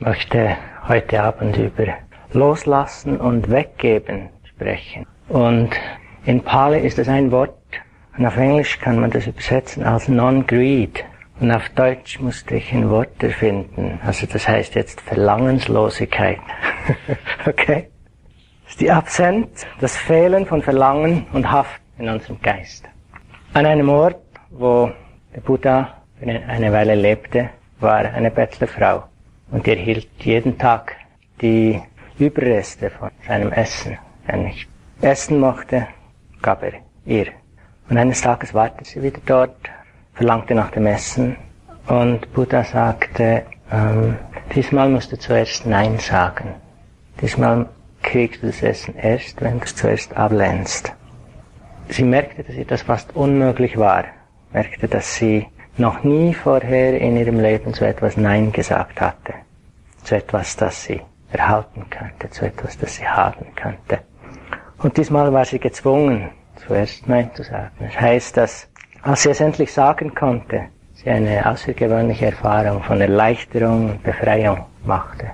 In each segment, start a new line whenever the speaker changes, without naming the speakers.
möchte heute Abend über Loslassen und Weggeben sprechen. Und in Pali ist es ein Wort, und auf Englisch kann man das übersetzen als Non-Greed. Und auf Deutsch musste ich ein Wort erfinden. Also das heißt jetzt Verlangenslosigkeit. okay? Das ist die Absenz, das Fehlen von Verlangen und Haft in unserem Geist. An einem Ort, wo der Buddha eine Weile lebte, war eine Bettlerfrau und die erhielt jeden Tag die Überreste von seinem Essen. Wenn er nicht essen mochte, gab er ihr. Und eines Tages wartete sie wieder dort, verlangte nach dem Essen und Buddha sagte, ähm, diesmal musst du zuerst Nein sagen. Diesmal kriegst du das Essen erst, wenn du es zuerst ablehnst. Sie merkte, dass ihr das fast unmöglich war, merkte, dass sie noch nie vorher in ihrem Leben zu etwas Nein gesagt hatte. Zu etwas, das sie erhalten könnte, zu etwas, das sie haben könnte. Und diesmal war sie gezwungen, zuerst Nein zu sagen. Das heißt, dass, als sie es endlich sagen konnte, sie eine außergewöhnliche Erfahrung von Erleichterung und Befreiung machte.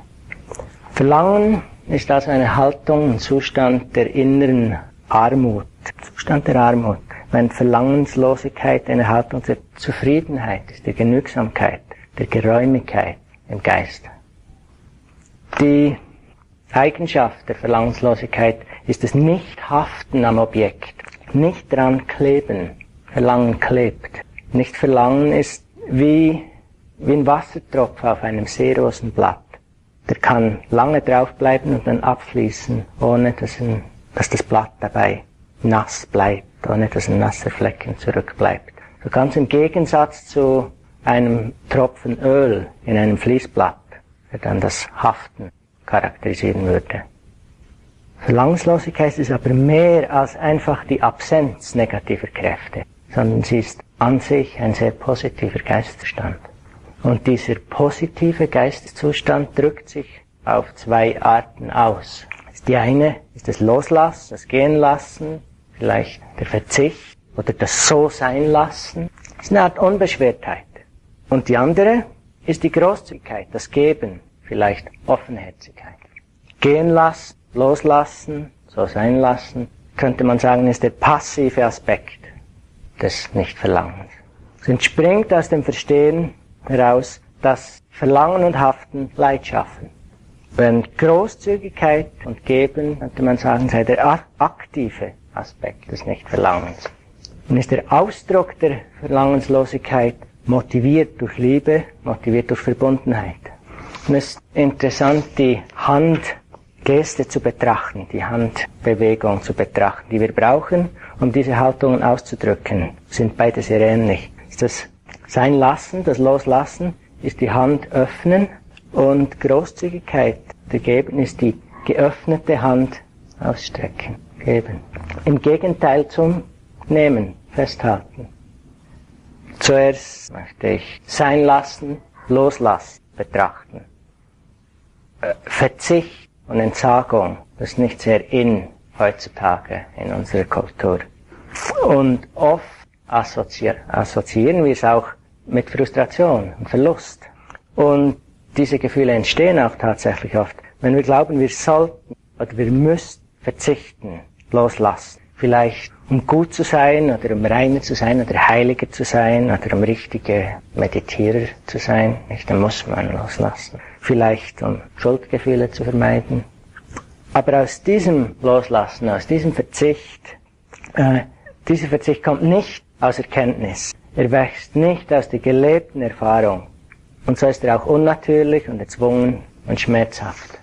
Verlangen ist also eine Haltung, ein Zustand der inneren Armut, Zustand der Armut wenn Verlangenslosigkeit eine Haltung der Zufriedenheit ist, der Genügsamkeit, der Geräumigkeit im Geist. Die Eigenschaft der Verlangenslosigkeit ist das Nicht-Haften am Objekt, nicht dran kleben. Verlangen klebt. Nicht Verlangen ist wie, wie ein Wassertropfen auf einem Seerosenblatt. Der kann lange draufbleiben und dann abfließen, ohne dass, ein, dass das Blatt dabei nass bleibt ohne dass ein nasser Flecken zurückbleibt. So ganz im Gegensatz zu einem Tropfen Öl in einem Fließblatt, der dann das Haften charakterisieren würde. Verlangenslosigkeit ist aber mehr als einfach die Absenz negativer Kräfte, sondern sie ist an sich ein sehr positiver Geisteszustand. Und dieser positive Geisteszustand drückt sich auf zwei Arten aus. Die eine ist das Loslassen, das Gehenlassen, vielleicht der Verzicht oder das So sein lassen, ist eine Art Unbeschwertheit. Und die andere ist die Großzügigkeit, das Geben, vielleicht Offenherzigkeit. Gehen lassen, loslassen, so sein lassen, könnte man sagen, ist der passive Aspekt des Nichtverlangens. Es entspringt aus dem Verstehen heraus, dass Verlangen und Haften Leid schaffen. Wenn Großzügigkeit und Geben, könnte man sagen, sei der aktive Aspekt des Nichtverlangens. Und ist der Ausdruck der Verlangenslosigkeit motiviert durch Liebe, motiviert durch Verbundenheit. Und es ist interessant, die Handgeste zu betrachten, die Handbewegung zu betrachten, die wir brauchen, um diese Haltungen auszudrücken. Sind beide sehr ähnlich. Das Sein lassen, das Loslassen, ist die Hand öffnen und Großzügigkeit, der Geben ist die geöffnete Hand ausstrecken geben. Im Gegenteil zum Nehmen, festhalten. Zuerst möchte ich sein lassen, loslassen, betrachten. Äh, Verzicht und Entsagung, ist nicht sehr in heutzutage in unserer Kultur. Und oft assoziieren, assoziieren wir es auch mit Frustration und Verlust. Und diese Gefühle entstehen auch tatsächlich oft, wenn wir glauben, wir sollten oder wir müssten verzichten loslassen. Vielleicht um gut zu sein oder um reiner zu sein oder heiliger zu sein oder um richtige Meditierer zu sein. Nicht, dann muss man loslassen. Vielleicht um Schuldgefühle zu vermeiden. Aber aus diesem Loslassen, aus diesem Verzicht, äh, dieser Verzicht kommt nicht aus Erkenntnis. Er wächst nicht aus der gelebten Erfahrung. Und so ist er auch unnatürlich und erzwungen und schmerzhaft.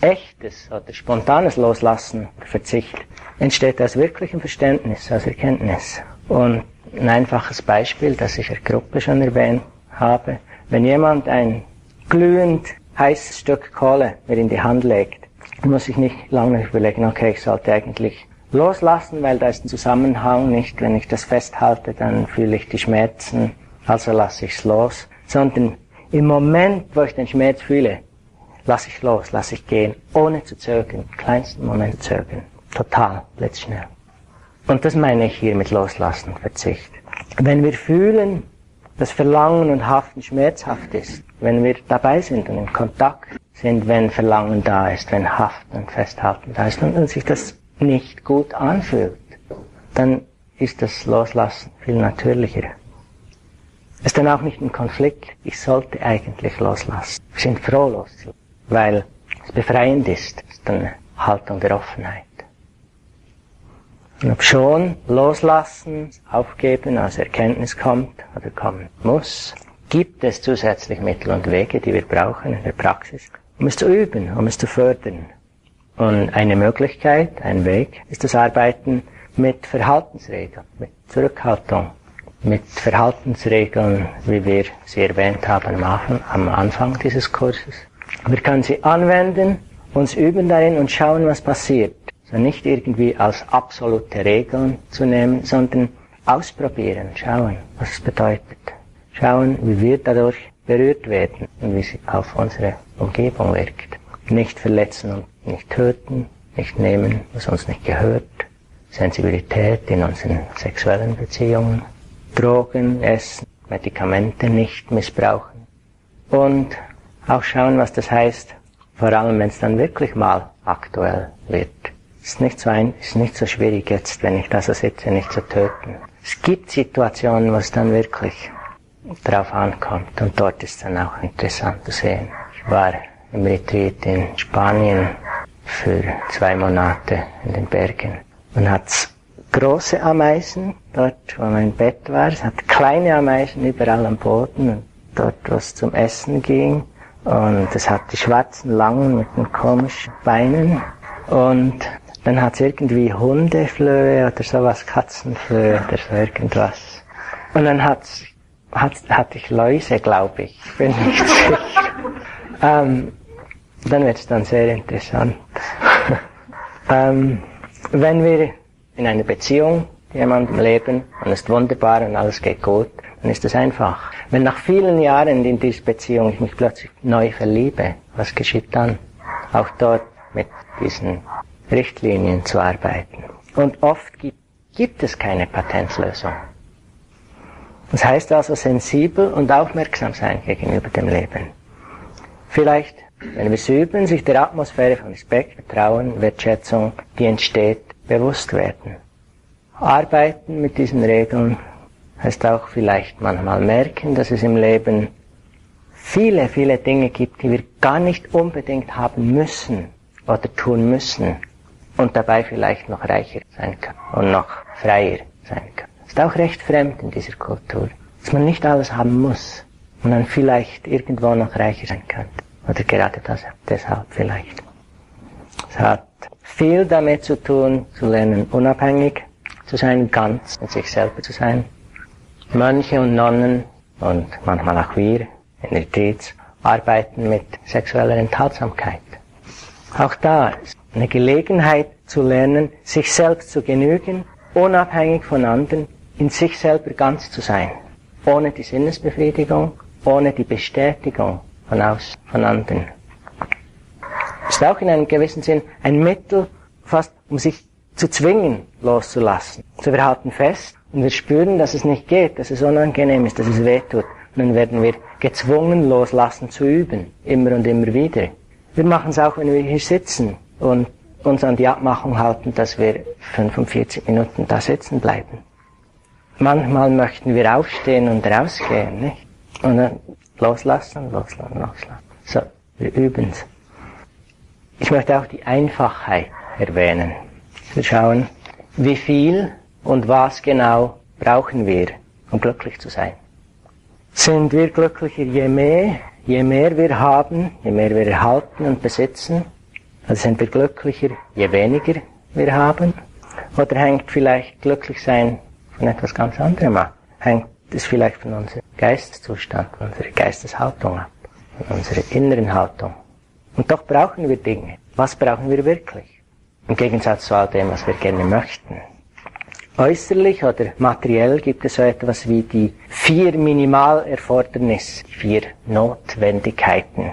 Echtes oder spontanes Loslassen, Verzicht, entsteht aus wirklichem Verständnis, aus Erkenntnis. Und ein einfaches Beispiel, das ich der Gruppe schon erwähnt habe, wenn jemand ein glühend heißes Stück Kohle mir in die Hand legt, muss ich nicht lange überlegen, okay, ich sollte eigentlich loslassen, weil da ist ein Zusammenhang nicht, wenn ich das festhalte, dann fühle ich die Schmerzen, also lasse ich es los, sondern im Moment, wo ich den Schmerz fühle, lasse ich los, lasse ich gehen, ohne zu zögern, im kleinsten Moment zögern. Total, blitzschnell. Und das meine ich hier mit Loslassen, Verzicht. Wenn wir fühlen, dass Verlangen und Haften schmerzhaft ist, wenn wir dabei sind und in Kontakt sind, wenn Verlangen da ist, wenn Haften und Festhalten da ist und sich das nicht gut anfühlt, dann ist das Loslassen viel natürlicher. Es ist dann auch nicht ein Konflikt. Ich sollte eigentlich loslassen. Wir sind froh loszulassen, weil es befreiend ist. Es ist eine Haltung der Offenheit. Und ob schon loslassen, aufgeben als Erkenntnis kommt oder kommen muss, gibt es zusätzlich Mittel und Wege, die wir brauchen in der Praxis, um es zu üben, um es zu fördern. Und eine Möglichkeit, ein Weg, ist das Arbeiten mit Verhaltensregeln, mit Zurückhaltung, mit Verhaltensregeln, wie wir sie erwähnt haben am Anfang dieses Kurses. Wir können sie anwenden, uns üben darin und schauen, was passiert. Also nicht irgendwie als absolute Regeln zu nehmen, sondern ausprobieren, schauen, was es bedeutet. Schauen, wie wir dadurch berührt werden und wie sie auf unsere Umgebung wirkt. Nicht verletzen und nicht töten, nicht nehmen, was uns nicht gehört. Sensibilität in unseren sexuellen Beziehungen. Drogen, Essen, Medikamente nicht missbrauchen. Und auch schauen, was das heißt, vor allem wenn es dann wirklich mal aktuell wird. Ist nicht so ein, ist nicht so schwierig jetzt, wenn ich da so sitze, nicht zu töten. Es gibt Situationen, wo es dann wirklich drauf ankommt und dort ist dann auch interessant zu sehen. Ich war im Retreat in Spanien für zwei Monate in den Bergen und hat große Ameisen dort, wo mein Bett war. Es hat kleine Ameisen überall am Boden und dort, wo es zum Essen ging. Und es hat die schwarzen, langen mit den komischen Beinen und dann hat es irgendwie Hundeflöhe oder sowas, Katzenflöhe oder so irgendwas. Und dann hat's, hat, hatte ich Läuse, glaube ich. Bin nicht sicher. ähm, dann wird es dann sehr interessant. ähm, wenn wir in einer Beziehung jemandem leben und es ist wunderbar und alles geht gut, dann ist das einfach. Wenn nach vielen Jahren in dieser Beziehung ich mich plötzlich neu verliebe, was geschieht dann? Auch dort mit diesen Richtlinien zu arbeiten. Und oft gibt, gibt es keine Patentlösung. Das heißt also sensibel und aufmerksam sein gegenüber dem Leben. Vielleicht, wenn wir es üben, sich der Atmosphäre von Respekt, Vertrauen, Wertschätzung, die entsteht, bewusst werden. Arbeiten mit diesen Regeln heißt auch vielleicht manchmal merken, dass es im Leben viele, viele Dinge gibt, die wir gar nicht unbedingt haben müssen oder tun müssen, und dabei vielleicht noch reicher sein kann und noch freier sein kann. Ist auch recht fremd in dieser Kultur, dass man nicht alles haben muss und dann vielleicht irgendwo noch reicher sein könnte. Oder gerade das, deshalb vielleicht. Es hat viel damit zu tun, zu lernen, unabhängig zu sein, ganz in sich selber zu sein. Mönche und Nonnen und manchmal auch wir in Retreats arbeiten mit sexueller Enthaltsamkeit. Auch da ist eine Gelegenheit zu lernen, sich selbst zu genügen, unabhängig von anderen, in sich selber ganz zu sein, ohne die Sinnesbefriedigung, ohne die Bestätigung von, aus, von anderen. Ist auch in einem gewissen Sinn ein Mittel, fast um sich zu zwingen, loszulassen. So wir halten fest und wir spüren, dass es nicht geht, dass es unangenehm ist, dass es weh tut. Und dann werden wir gezwungen, loslassen zu üben, immer und immer wieder. Wir machen es auch, wenn wir hier sitzen und uns an die Abmachung halten, dass wir 45 Minuten da sitzen bleiben. Manchmal möchten wir aufstehen und rausgehen, nicht? Und dann loslassen, loslassen, loslassen. So, wir üben es. Ich möchte auch die Einfachheit erwähnen. Wir schauen, wie viel und was genau brauchen wir, um glücklich zu sein. Sind wir glücklicher, je mehr, je mehr wir haben, je mehr wir erhalten und besitzen, also sind wir glücklicher, je weniger wir haben? Oder hängt vielleicht glücklich sein von etwas ganz anderem ab? Hängt es vielleicht von unserem Geisteszustand, von unserer Geisteshaltung ab, von unserer inneren Haltung? Und doch brauchen wir Dinge. Was brauchen wir wirklich? Im Gegensatz zu all dem, was wir gerne möchten. Äußerlich oder materiell gibt es so etwas wie die vier Minimalerfordernisse, die vier Notwendigkeiten.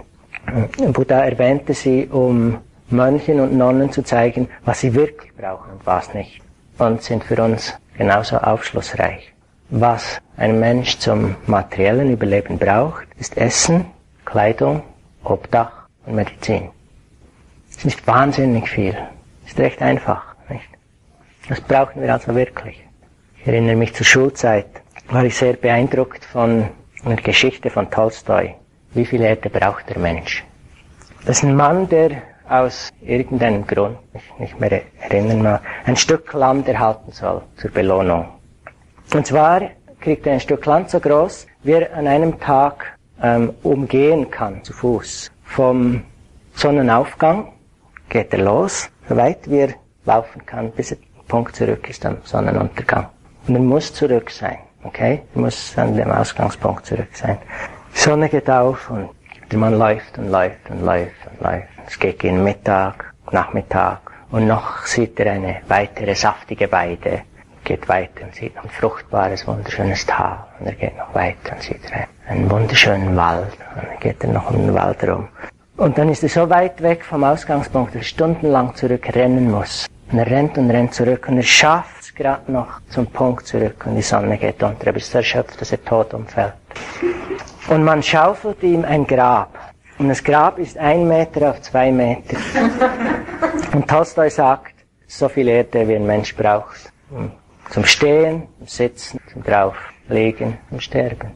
Buddha erwähnte sie, um Mönchen und Nonnen zu zeigen, was sie wirklich brauchen und was nicht. Und sind für uns genauso aufschlussreich. Was ein Mensch zum materiellen Überleben braucht, ist Essen, Kleidung, Obdach und Medizin. Ist nicht wahnsinnig viel. Ist recht einfach. Nicht? Das brauchen wir also wirklich. Ich erinnere mich zur Schulzeit, war ich sehr beeindruckt von einer Geschichte von Tolstoi. Wie viel Erde braucht der Mensch? Das ist ein Mann, der aus irgendeinem Grund, ich nicht mehr erinnern mag, ein Stück Land erhalten soll zur Belohnung. Und zwar kriegt er ein Stück Land so groß, wie er an einem Tag ähm, umgehen kann, zu Fuß. Vom Sonnenaufgang geht er los, so weit wie er laufen kann, bis er Punkt zurück ist am Sonnenuntergang. Und er muss zurück sein, okay? Er muss an dem Ausgangspunkt zurück sein. Die Sonne geht auf und der Mann läuft und läuft und läuft und läuft. Es geht gegen Mittag, Nachmittag und noch sieht er eine weitere saftige Weide. Geht weiter und sieht ein fruchtbares, wunderschönes Tal. Und er geht noch weiter und sieht einen wunderschönen Wald. Und dann geht er noch um den Wald rum. Und dann ist er so weit weg vom Ausgangspunkt, dass er stundenlang zurückrennen muss. Und er rennt und rennt zurück und er schafft es gerade noch zum Punkt zurück und die Sonne geht unter. Er ist so erschöpft, dass er tot umfällt. Und man schaufelt ihm ein Grab. Und das Grab ist ein Meter auf zwei Meter. Und Tolstoi sagt, so viel Erde wie ein Mensch braucht. Zum Stehen, zum Sitzen, zum Drauflegen, zum Sterben.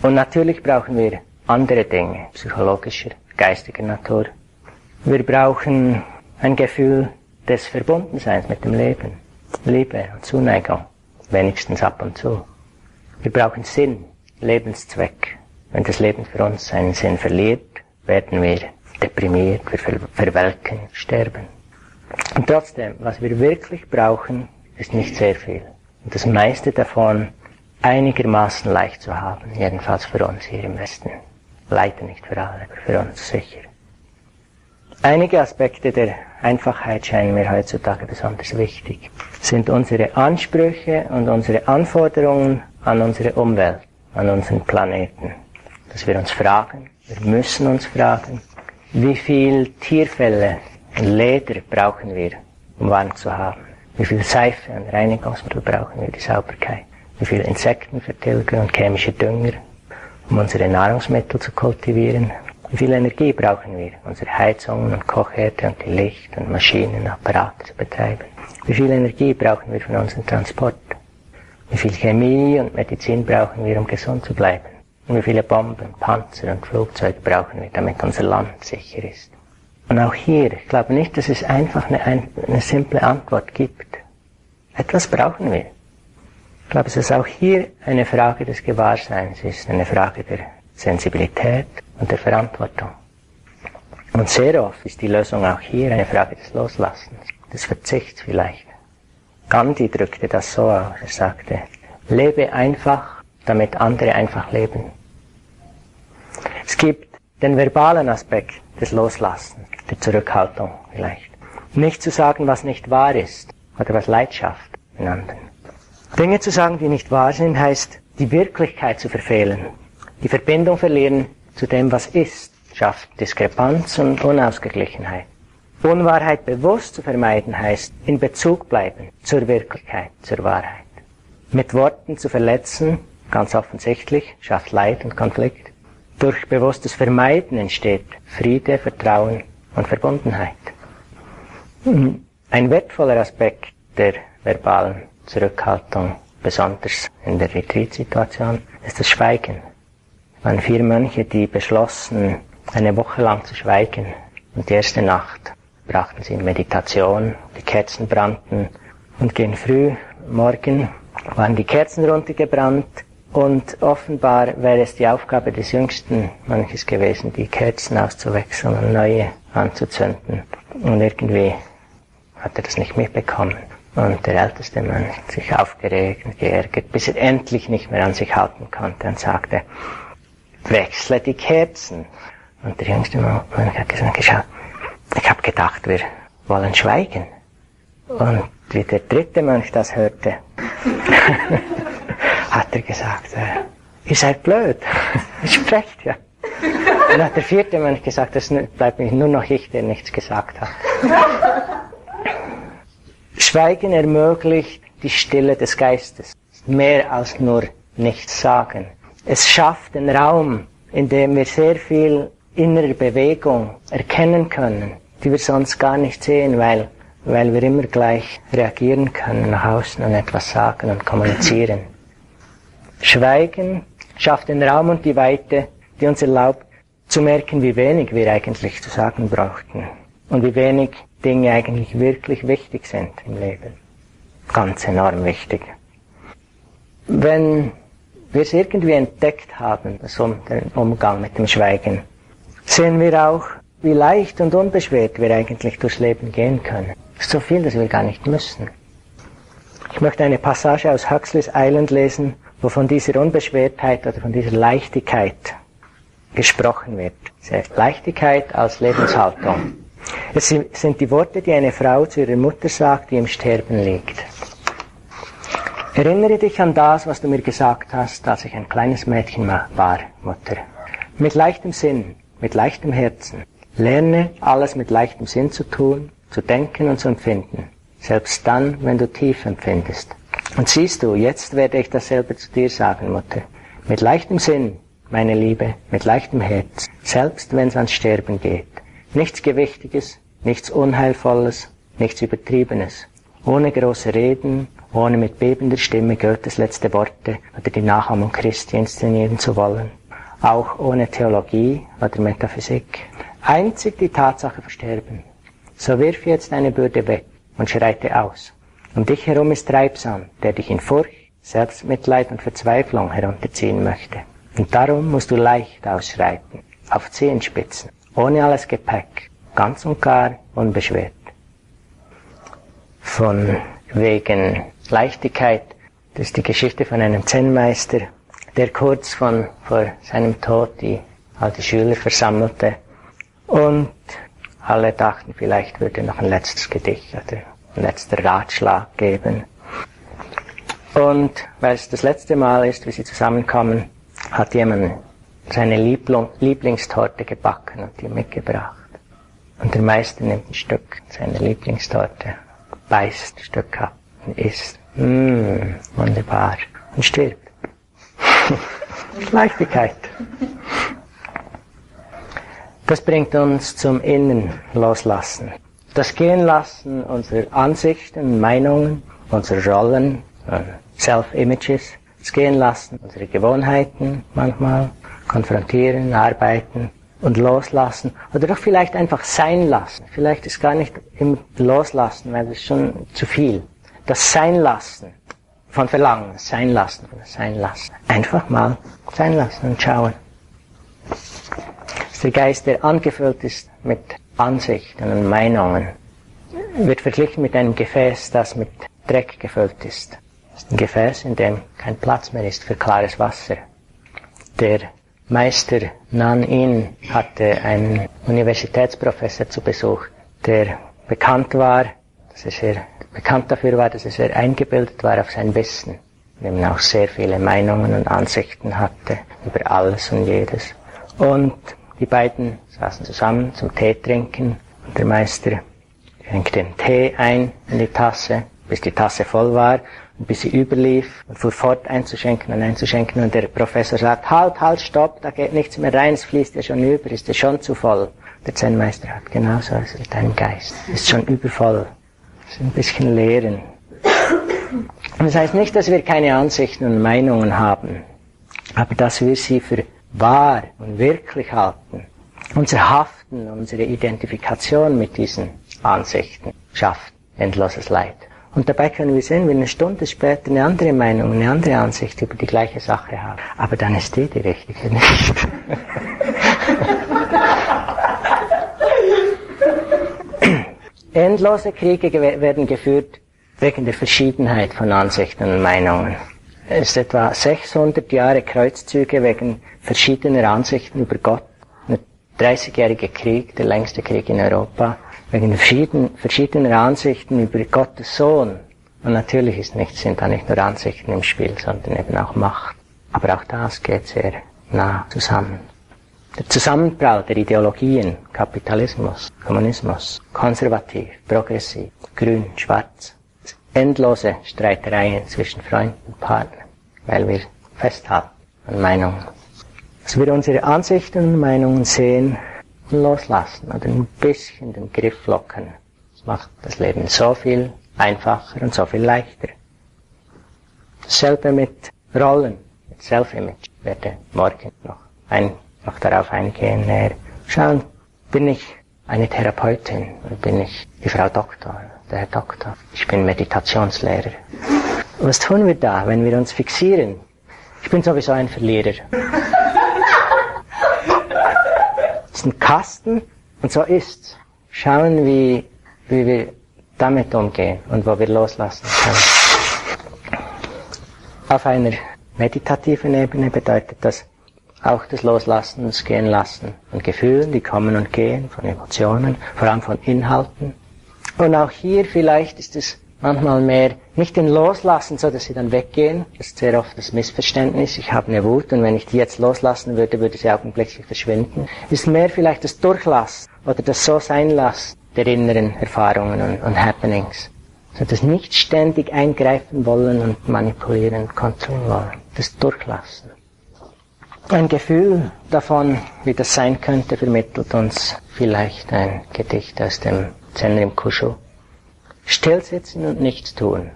Und natürlich brauchen wir andere Dinge, psychologischer, geistiger Natur. Wir brauchen ein Gefühl des Verbundenseins mit dem Leben. Liebe und Zuneigung. Wenigstens ab und zu. Wir brauchen Sinn, Lebenszweck. Wenn das Leben für uns seinen Sinn verliert, werden wir deprimiert, wir verwelken, sterben. Und trotzdem, was wir wirklich brauchen, ist nicht sehr viel. Und das meiste davon einigermaßen leicht zu haben, jedenfalls für uns hier im Westen. Leider nicht für alle, aber für uns sicher. Einige Aspekte der Einfachheit scheinen mir heutzutage besonders wichtig. Sind unsere Ansprüche und unsere Anforderungen an unsere Umwelt, an unseren Planeten. Dass wir uns fragen, wir müssen uns fragen, wie viel Tierfälle und Leder brauchen wir, um warm zu haben? Wie viel Seife und Reinigungsmittel brauchen wir, die Sauberkeit? Wie viel Insektenvertilger und chemische Dünger, um unsere Nahrungsmittel zu kultivieren? Wie viel Energie brauchen wir, unsere Heizungen und Kochherde und die Licht- und Maschinenapparate zu betreiben? Wie viel Energie brauchen wir für unseren Transport? Wie viel Chemie und Medizin brauchen wir, um gesund zu bleiben? Und wie viele Bomben, Panzer und Flugzeuge brauchen wir, damit unser Land sicher ist? Und auch hier, ich glaube nicht, dass es einfach eine, eine simple Antwort gibt. Etwas brauchen wir. Ich glaube, es auch hier eine Frage des Gewahrseins ist, eine Frage der Sensibilität und der Verantwortung. Und sehr oft ist die Lösung auch hier eine Frage des Loslassens, des Verzichts vielleicht. Gandhi drückte das so aus. Er sagte, lebe einfach, damit andere einfach leben. Es gibt den verbalen Aspekt des Loslassens, der Zurückhaltung vielleicht. Nicht zu sagen, was nicht wahr ist oder was Leid schafft in anderen. Dinge zu sagen, die nicht wahr sind, heißt, die Wirklichkeit zu verfehlen, die Verbindung verlieren zu dem, was ist, schafft Diskrepanz und Unausgeglichenheit. Unwahrheit bewusst zu vermeiden heißt in Bezug bleiben zur Wirklichkeit, zur Wahrheit. Mit Worten zu verletzen, ganz offensichtlich, schafft Leid und Konflikt. Durch bewusstes Vermeiden entsteht Friede, Vertrauen und Verbundenheit. Ein wertvoller Aspekt der verbalen Zurückhaltung, besonders in der Retreat-Situation, ist das Schweigen waren vier Mönche, die beschlossen, eine Woche lang zu schweigen. Und die erste Nacht brachten sie in Meditation, die Kerzen brannten und gegen früh morgen waren die Kerzen runtergebrannt und offenbar wäre es die Aufgabe des jüngsten Mönches gewesen, die Kerzen auszuwechseln und neue anzuzünden. Und irgendwie hat er das nicht mitbekommen. Und der älteste Mönch hat sich aufgeregt und geärgert, bis er endlich nicht mehr an sich halten konnte und sagte, wechsle die Kerzen. Und der jüngste Mann hat gesagt, ich habe gedacht, wir wollen schweigen. Und wie der dritte Mönch das hörte, hat er gesagt, äh, ihr seid blöd, ihr sprecht ja. Und hat der vierte Mönch gesagt, es bleibt nur noch ich, der nichts gesagt hat. Schweigen ermöglicht die Stille des Geistes. Mehr als nur nichts sagen. Es schafft den Raum, in dem wir sehr viel innerer Bewegung erkennen können, die wir sonst gar nicht sehen, weil, weil wir immer gleich reagieren können nach außen und etwas sagen und kommunizieren. Schweigen schafft den Raum und die Weite, die uns erlaubt, zu merken, wie wenig wir eigentlich zu sagen brauchten und wie wenig Dinge eigentlich wirklich wichtig sind im Leben. Ganz enorm wichtig. Wenn wir es irgendwie entdeckt haben, den Umgang mit dem Schweigen, sehen wir auch, wie leicht und unbeschwert wir eigentlich durchs Leben gehen können. So viel, dass wir gar nicht müssen. Ich möchte eine Passage aus Huxleys Island lesen, wo von dieser Unbeschwertheit oder von dieser Leichtigkeit gesprochen wird. Leichtigkeit als Lebenshaltung. Es sind die Worte, die eine Frau zu ihrer Mutter sagt, die im Sterben liegt. Erinnere dich an das, was du mir gesagt hast, als ich ein kleines Mädchen war, Mutter. Mit leichtem Sinn, mit leichtem Herzen. Lerne alles mit leichtem Sinn zu tun, zu denken und zu empfinden. Selbst dann, wenn du tief empfindest. Und siehst du, jetzt werde ich dasselbe zu dir sagen, Mutter. Mit leichtem Sinn, meine Liebe, mit leichtem Herz, selbst wenn es ans Sterben geht. Nichts Gewichtiges, nichts Unheilvolles, nichts Übertriebenes. Ohne große Reden, ohne mit bebender Stimme Goethes letzte Worte oder die Nachahmung Christi inszenieren zu wollen. Auch ohne Theologie oder Metaphysik. Einzig die Tatsache versterben. So wirf jetzt deine Bürde weg und schreite aus. Um dich herum ist Treibsam, der dich in Furcht, Selbstmitleid und Verzweiflung herunterziehen möchte. Und darum musst du leicht ausschreiten, auf Zehenspitzen, ohne alles Gepäck, ganz und gar unbeschwert. Von wegen Leichtigkeit, das ist die Geschichte von einem Zen-Meister, der kurz von, vor seinem Tod die alte Schüler versammelte und alle dachten, vielleicht würde noch ein letztes Gedicht oder ein letzter Ratschlag geben. Und weil es das letzte Mal ist, wie sie zusammenkommen, hat jemand seine Liebling, Lieblingstorte gebacken und die mitgebracht. Und der Meister nimmt ein Stück seiner Lieblingstorte, beißt ein Stück ab und isst. Mmh, wunderbar. Und stirbt. Leichtigkeit. Das bringt uns zum Innen loslassen. Das Gehen lassen unserer Ansichten, Meinungen, unserer Rollen, Self-Images, das Gehen lassen unsere Gewohnheiten manchmal, konfrontieren, arbeiten und loslassen oder doch vielleicht einfach sein lassen. Vielleicht ist gar nicht im Loslassen, weil das ist schon zu viel. Das Sein lassen von Verlangen, sein lassen, sein lassen. Einfach mal sein lassen und schauen. Das ist der Geist, der angefüllt ist mit Ansichten und Meinungen, wird verglichen mit einem Gefäß, das mit Dreck gefüllt ist. Das ist ein Gefäß, in dem kein Platz mehr ist für klares Wasser. Der Meister Nan In hatte einen Universitätsprofessor zu Besuch, der bekannt war, dass er sehr bekannt dafür war, dass er sehr eingebildet war auf sein Wissen, eben auch sehr viele Meinungen und Ansichten hatte über alles und jedes. Und die beiden saßen zusammen zum Tee trinken und der Meister schenkte den Tee ein in die Tasse, bis die Tasse voll war und bis sie überlief und fuhr fort einzuschenken und einzuschenken und der Professor sagt, halt, halt, stopp, da geht nichts mehr rein, es fließt ja schon über, ist ja schon zu voll. Der Zen-Meister hat genauso ist mit deinem Geist, ist schon übervoll ein bisschen lehren. Das heißt nicht, dass wir keine Ansichten und Meinungen haben, aber dass wir sie für wahr und wirklich halten. Unser Haften, unsere Identifikation mit diesen Ansichten schafft endloses Leid. Und dabei können wir sehen, wie eine Stunde später eine andere Meinung, eine andere Ansicht über die gleiche Sache haben. Aber dann ist die die richtige nicht. Endlose Kriege werden geführt wegen der Verschiedenheit von Ansichten und Meinungen. Es ist etwa 600 Jahre Kreuzzüge wegen verschiedener Ansichten über Gott. Ein 30-jähriger Krieg, der längste Krieg in Europa, wegen verschieden, verschiedener Ansichten über Gottes Sohn. Und natürlich ist nicht, sind da nicht nur Ansichten im Spiel, sondern eben auch Macht. Aber auch das geht sehr nah zusammen. Der Zusammenprall der Ideologien, Kapitalismus, Kommunismus, konservativ, progressiv, grün, schwarz, endlose Streitereien zwischen Freunden und Partnern, weil wir festhalten an Meinungen. Dass wir unsere Ansichten und Meinungen sehen loslassen oder ein bisschen den Griff lockern. Das macht das Leben so viel einfacher und so viel leichter. Dasselbe mit Rollen, mit Self-Image. Ich werde morgen noch, ein, noch darauf eingehen näher. Schauen, bin ich eine Therapeutin bin ich die Frau Doktor, der Herr Doktor? Ich bin Meditationslehrer. Was tun wir da, wenn wir uns fixieren? Ich bin sowieso ein Verlierer. Ist ein Kasten und so ist's. Schauen, wie, wie wir damit umgehen und wo wir loslassen können. Auf einer meditativen Ebene bedeutet das auch das Loslassen, das Gehen lassen von Gefühlen, die kommen und gehen, von Emotionen, vor allem von Inhalten. Und auch hier vielleicht ist es manchmal mehr nicht den Loslassen, so dass sie dann weggehen. Das ist sehr oft das Missverständnis. Ich habe eine Wut und wenn ich die jetzt loslassen würde, würde sie augenblicklich verschwinden. Ist mehr vielleicht das Durchlassen oder das So sein lassen der inneren Erfahrungen und, und Happenings. So das nicht ständig eingreifen wollen und manipulieren und kontrollieren wollen. Das Durchlassen. Ein Gefühl davon, wie das sein könnte, vermittelt uns vielleicht ein Gedicht aus dem Zenrim Kushu. Stillsitzen und nichts tun.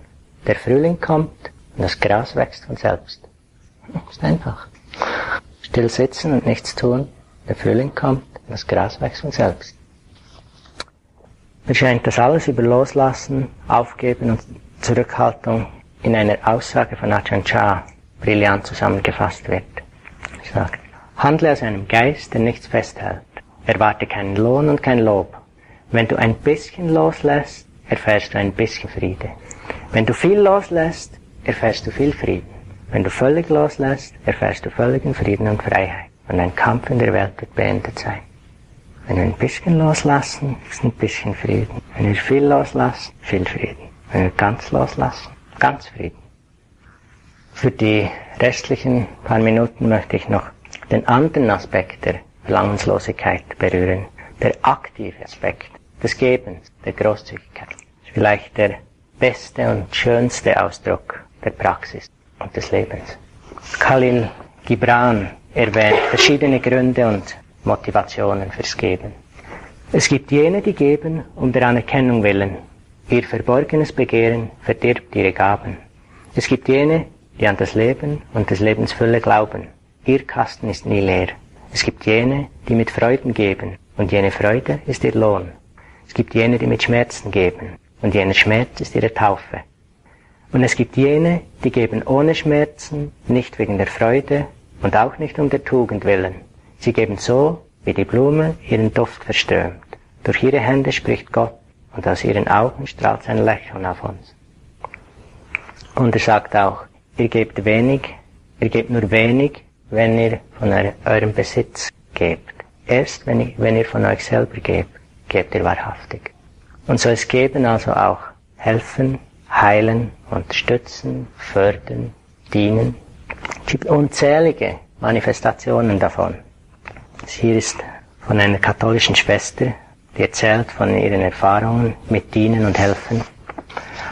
Der Frühling kommt und das Gras wächst von selbst. Ist einfach. Stillsitzen und nichts tun. Der Frühling kommt und das Gras wächst von selbst. Mir scheint das alles über Loslassen, Aufgeben und Zurückhaltung in einer Aussage von Ajahn Chah brillant zusammengefasst wird. Er sagt, handle aus einem Geist, der nichts festhält. Erwarte keinen Lohn und kein Lob. Wenn du ein bisschen loslässt, erfährst du ein bisschen Friede. Wenn du viel loslässt, erfährst du viel Frieden. Wenn du völlig loslässt, erfährst du völligen Frieden und Freiheit. Und ein Kampf in der Welt wird beendet sein. Wenn wir ein bisschen loslassen, ist ein bisschen Frieden. Wenn wir viel loslassen, viel Frieden. Wenn wir ganz loslassen, ganz Frieden. Für die restlichen paar Minuten möchte ich noch den anderen Aspekt der Verlangenslosigkeit berühren. Der aktive Aspekt des Gebens, der Großzügigkeit. Ist vielleicht der beste und schönste Ausdruck der Praxis und des Lebens. Khalil Gibran erwähnt verschiedene Gründe und Motivationen fürs Geben. Es gibt jene, die geben um der Anerkennung willen. Ihr verborgenes Begehren verdirbt ihre Gaben. Es gibt jene, die an das Leben und des Lebens Fülle glauben. Ihr Kasten ist nie leer. Es gibt jene, die mit Freuden geben, und jene Freude ist ihr Lohn. Es gibt jene, die mit Schmerzen geben, und jener Schmerz ist ihre Taufe. Und es gibt jene, die geben ohne Schmerzen, nicht wegen der Freude und auch nicht um der Tugend willen. Sie geben so, wie die Blume ihren Duft verströmt. Durch ihre Hände spricht Gott, und aus ihren Augen strahlt sein Lächeln auf uns. Und er sagt auch, ihr gebt wenig, ihr gebt nur wenig, wenn ihr von eurem Besitz gebt. Erst wenn, ihr von euch selber gebt, gebt ihr wahrhaftig. Und so ist Geben also auch helfen, heilen, unterstützen, fördern, dienen. Es gibt unzählige Manifestationen davon. Hier ist von einer katholischen Schwester, die erzählt von ihren Erfahrungen mit Dienen und Helfen.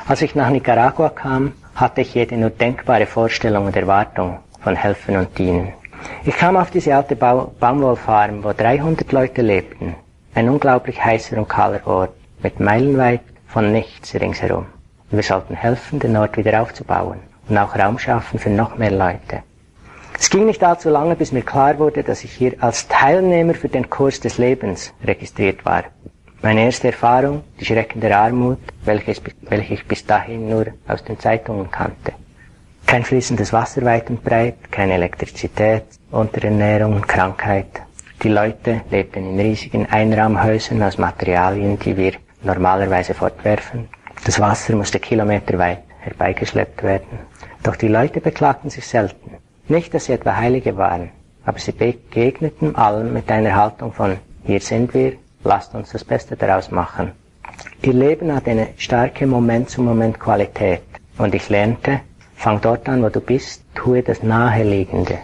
Als ich nach Nicaragua kam, hatte ich jede nur denkbare Vorstellung und Erwartung von Helfen und Dienen. Ich kam auf diese alte Baumwollfarm, wo 300 Leute lebten. Ein unglaublich heißer und kahler Ort, mit meilenweit von nichts ringsherum. Und wir sollten helfen, den Ort wieder aufzubauen und auch Raum schaffen für noch mehr Leute. Es ging nicht allzu lange, bis mir klar wurde, dass ich hier als Teilnehmer für den Kurs des Lebens registriert war. Meine erste Erfahrung, die Schrecken der Armut, welche, welche ich bis dahin nur aus den Zeitungen kannte. Kein fließendes Wasser weit und breit, keine Elektrizität, Unterernährung, Krankheit. Die Leute lebten in riesigen Einraumhäusern aus Materialien, die wir normalerweise fortwerfen. Das Wasser musste kilometerweit herbeigeschleppt werden. Doch die Leute beklagten sich selten. Nicht, dass sie etwa Heilige waren, aber sie begegneten allem mit einer Haltung von hier sind wir, lasst uns das Beste daraus machen. Ihr Leben hat eine starke Moment-zu-Moment-Qualität und ich lernte, fang dort an, wo du bist, tue das Naheliegende.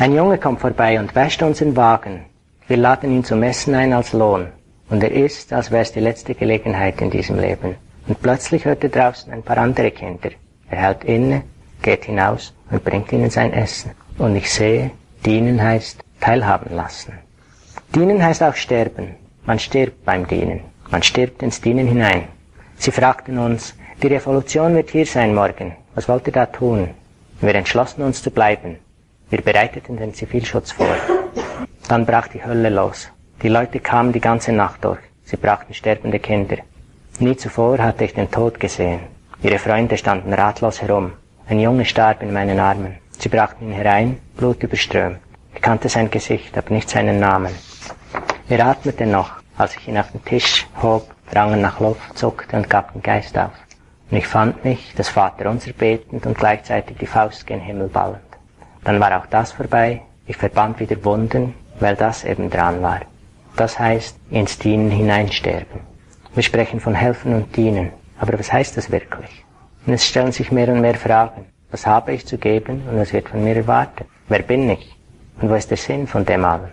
Ein Junge kommt vorbei und wäscht unseren Wagen. Wir laden ihn zum Essen ein als Lohn. Und er ist, als wäre es die letzte Gelegenheit in diesem Leben. Und plötzlich hört er draußen ein paar andere Kinder. Er hält inne, geht hinaus und bringt ihnen sein Essen. Und ich sehe, dienen heißt teilhaben lassen. Dienen heißt auch sterben. Man stirbt beim Dienen. Man stirbt ins Dienen hinein. Sie fragten uns, die Revolution wird hier sein morgen. Was wollt ihr da tun? Wir entschlossen uns zu bleiben. Wir bereiteten den Zivilschutz vor. Dann brach die Hölle los. Die Leute kamen die ganze Nacht durch. Sie brachten sterbende Kinder. Nie zuvor hatte ich den Tod gesehen. Ihre Freunde standen ratlos herum. Ein Junge starb in meinen Armen. Sie brachten ihn herein, blutüberströmt. Ich kannte sein Gesicht, aber nicht seinen Namen. Er atmete noch, als ich ihn auf den Tisch hob, drangen nach Luft, zuckte und gab den Geist auf. Und ich fand mich, das Vaterunser betend und gleichzeitig die Faust gen Himmel ballend. Dann war auch das vorbei, ich verband wieder Wunden, weil das eben dran war. Das heißt, ins Dienen hineinsterben. Wir sprechen von helfen und dienen, aber was heißt das wirklich? Und es stellen sich mehr und mehr Fragen. Was habe ich zu geben und was wird von mir erwartet? Wer bin ich? Und wo ist der Sinn von dem allem?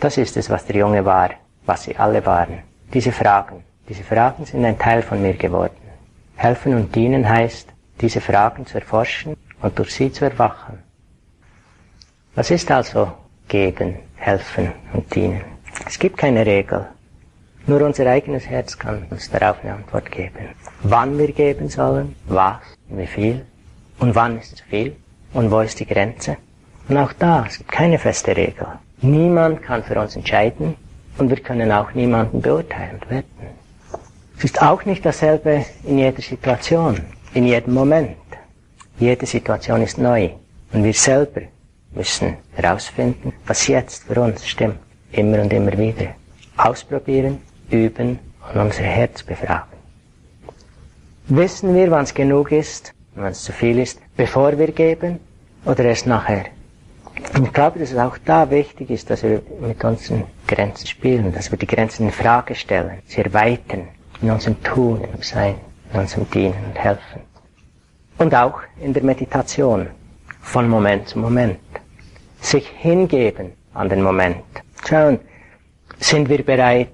Das ist es, was der Junge war, was sie alle waren. Diese Fragen, diese Fragen sind ein Teil von mir geworden. Helfen und dienen heißt, diese Fragen zu erforschen und durch sie zu erwachen. Was ist also geben, helfen und dienen? Es gibt keine Regel. Nur unser eigenes Herz kann uns darauf eine Antwort geben. Wann wir geben sollen, was, wie viel und wann ist zu viel und wo ist die Grenze. Und auch da, es gibt keine feste Regel. Niemand kann für uns entscheiden und wir können auch niemanden beurteilen und werten. Es ist auch nicht dasselbe in jeder Situation, in jedem Moment. Jede Situation ist neu und wir selber müssen herausfinden, was jetzt für uns stimmt, immer und immer wieder. Ausprobieren, üben und unser Herz befragen. Wissen wir, wann es genug ist, wann es zu viel ist, bevor wir geben oder erst nachher? Ich glaube, dass es auch da wichtig ist, dass wir mit unseren Grenzen spielen, dass wir die Grenzen in Frage stellen, sie erweitern in unserem Tun, im Sein, in unserem Dienen und Helfen. Und auch in der Meditation, von Moment zu Moment. Sich hingeben an den Moment. Schauen, sind wir bereit,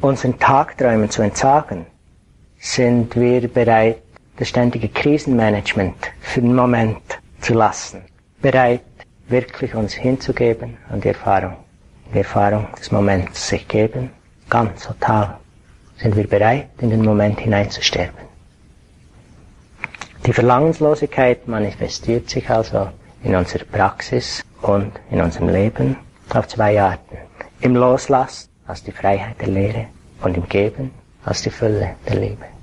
unseren Tagträumen zu entsagen? Sind wir bereit, das ständige Krisenmanagement für den Moment zu lassen? Bereit, wirklich uns hinzugeben an die Erfahrung, die Erfahrung des Moments sich geben, ganz total. Sind wir bereit, in den Moment hineinzusterben? Die Verlangenslosigkeit manifestiert sich also in unserer Praxis und in unserem Leben auf zwei Arten. Im Loslassen als die Freiheit der Lehre und im Geben als die Fülle der Liebe.